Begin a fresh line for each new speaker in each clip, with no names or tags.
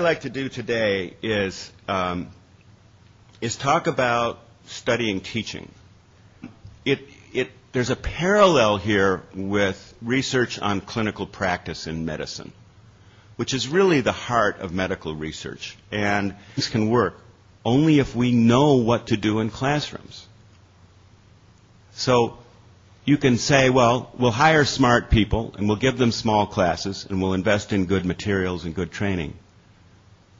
I'd like to do today is, um, is talk about studying teaching. It, it, there's a parallel here with research on clinical practice in medicine, which is really the heart of medical research. And this can work only if we know what to do in classrooms. So you can say, well, we'll hire smart people and we'll give them small classes and we'll invest in good materials and good training.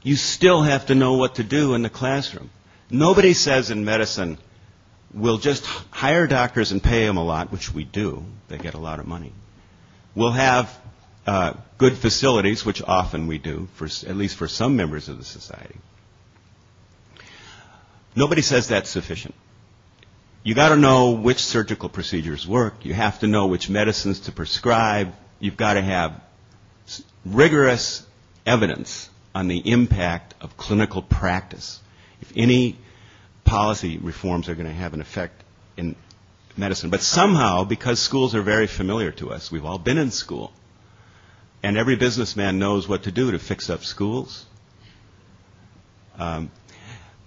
You still have to know what to do in the classroom. Nobody says in medicine, we'll just hire doctors and pay them a lot, which we do. They get a lot of money. We'll have uh, good facilities, which often we do, for, at least for some members of the society. Nobody says that's sufficient you got to know which surgical procedures work. You have to know which medicines to prescribe. You've got to have rigorous evidence on the impact of clinical practice. If any policy reforms are going to have an effect in medicine. But somehow, because schools are very familiar to us, we've all been in school, and every businessman knows what to do to fix up schools. Um,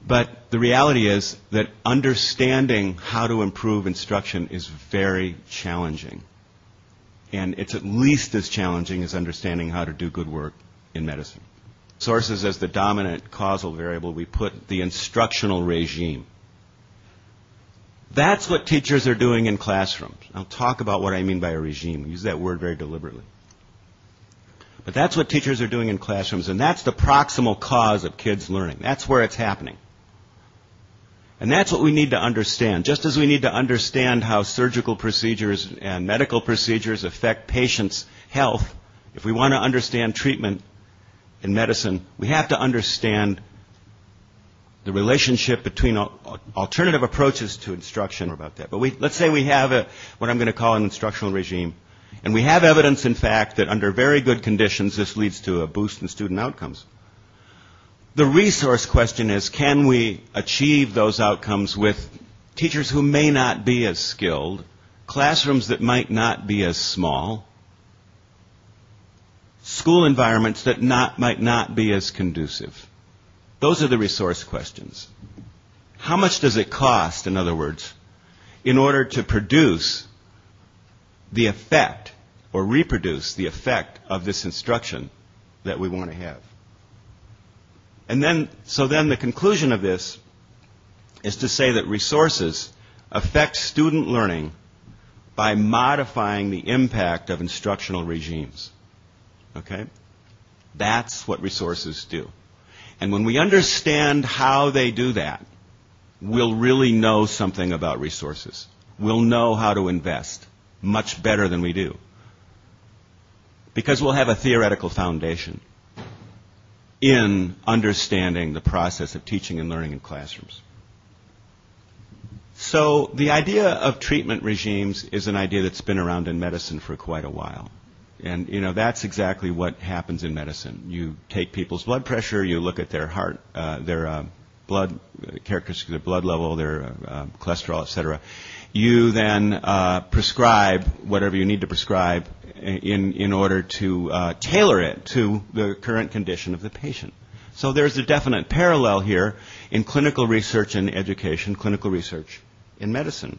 but the reality is that understanding how to improve instruction is very challenging. And it's at least as challenging as understanding how to do good work in medicine. Sources as the dominant causal variable, we put the instructional regime. That's what teachers are doing in classrooms. I'll talk about what I mean by a regime. We use that word very deliberately. But that's what teachers are doing in classrooms, and that's the proximal cause of kids learning. That's where it's happening. And that's what we need to understand. Just as we need to understand how surgical procedures and medical procedures affect patients' health, if we want to understand treatment in medicine, we have to understand the relationship between alternative approaches to instruction about that. But we, let's say we have a, what I'm going to call an instructional regime, and we have evidence, in fact, that under very good conditions, this leads to a boost in student outcomes. The resource question is, can we achieve those outcomes with teachers who may not be as skilled, classrooms that might not be as small, school environments that not, might not be as conducive? Those are the resource questions. How much does it cost, in other words, in order to produce the effect or reproduce the effect of this instruction that we want to have? And then, so then the conclusion of this is to say that resources affect student learning by modifying the impact of instructional regimes. Okay? That's what resources do. And when we understand how they do that, we'll really know something about resources. We'll know how to invest much better than we do. Because we'll have a theoretical foundation in understanding the process of teaching and learning in classrooms. So the idea of treatment regimes is an idea that's been around in medicine for quite a while. And you know that's exactly what happens in medicine. You take people's blood pressure, you look at their heart, uh, their uh, blood characteristics, their blood level, their uh, cholesterol, etc. You then uh, prescribe whatever you need to prescribe in, in order to uh, tailor it to the current condition of the patient. So there's a definite parallel here in clinical research and education, clinical research in medicine.